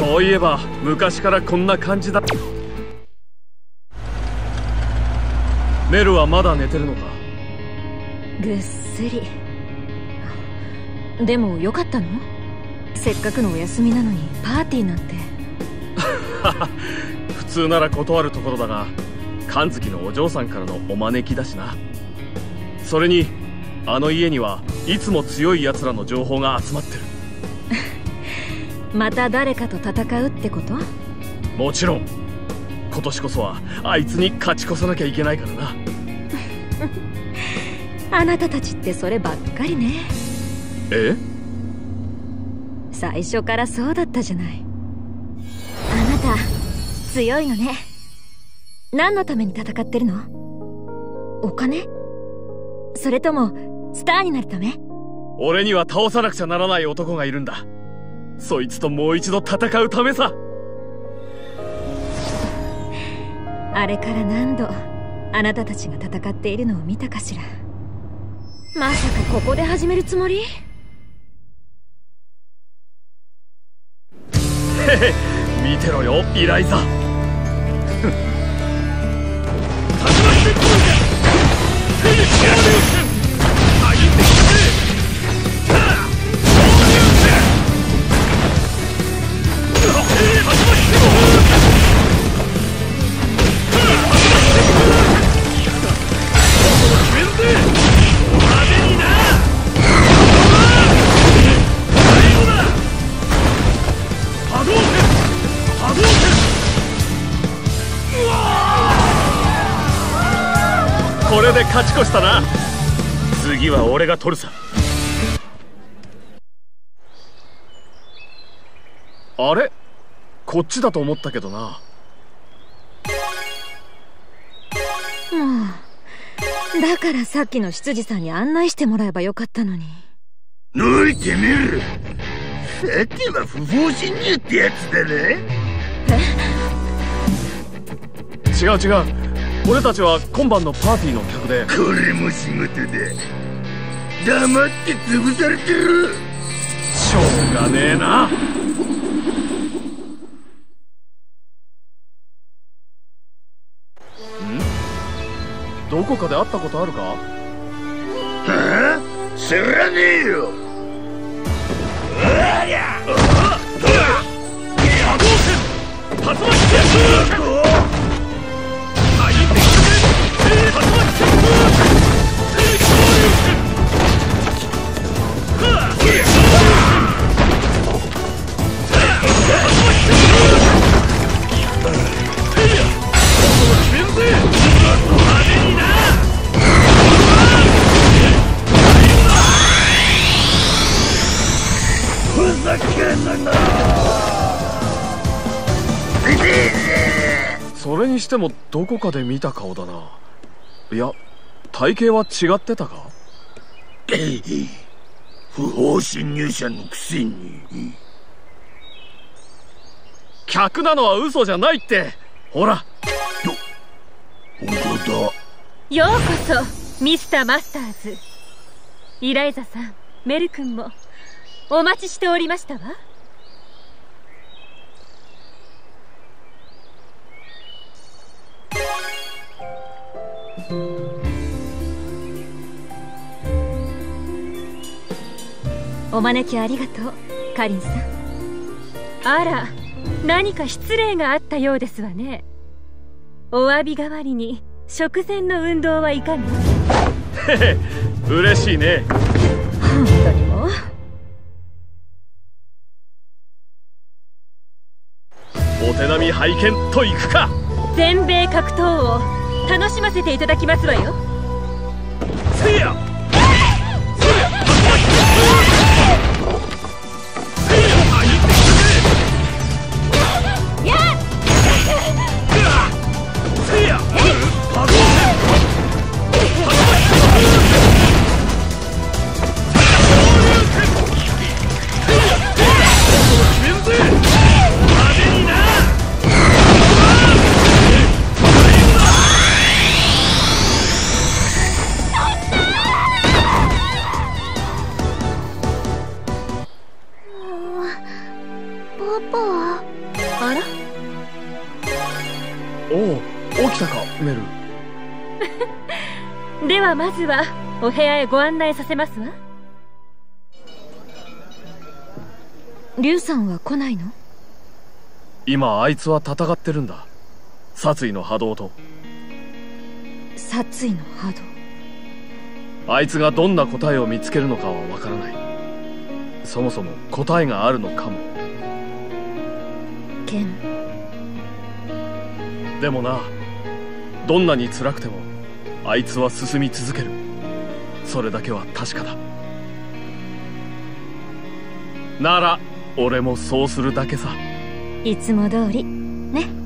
そういえば昔からこんな感じだ。メルはまだ寝てるのか？ぐっすり。でもよかったの？せっかくのお休みなのにパーティーなんて。普通なら断るところだが神月のお嬢さんからのお招きだしな。それにあの家にはいつも強い奴らの情報が集まってるまた誰かと戦うってこと？もちろん。今年こそはあいつに勝ち越さなきゃいけないからな。あなたたちってそればっかりね。え？最初からそうだったじゃない。あなた強いのね。何のために戦ってるの？お金？それともスターになるため？俺には倒さなくちゃならない男がいるんだそいつともう一度戦うためさ。あれから何度あなたたちが戦っているのを見たかしら。まさかここで始めるつもり？へへ見てろよイライザこれで勝ち越したな。次は俺が取るさ。あれ？こっちだと思ったけどな。もうだからさっきの執事さんに案内してもらえばよかったのに。おいてめえさては不法侵入ってやつだな違う違う俺たちは今晩のパーティーの客で。これも仕事だ。黙って潰されてる。しょうがねえな。どこかで会ったことあるか？はあ？知らねえよそれにしてもどこかで見た顔だな。いや体型は違ってたか？不法侵入者のくせに。客なのは嘘じゃないって。ほら。本当だ。ようこそミスターマスターズ。イライザさんメル君もお待ちしておりましたわお招きありがとうカリンさん。あら何か失礼があったようですわね。お詫び代わりに食前の運動はいかが？へ へ嬉しいね。本当にも？うお手並み拝見といくか。全米格闘を楽しませていただきますわよ。せやおお起きたかメル。ではまずはお部屋へご案内させますわ。リュウさんは来ないの？今あいつは戦ってるんだ。殺意の波動と。殺意の波動？あいつがどんな答えを見つけるのかはわからない。そもそも答えがあるのかも。ケンでもなどんなに辛くてもあいつは進み続ける。それだけは確かだ。なら俺もそうするだけさ。いつも通り。ね。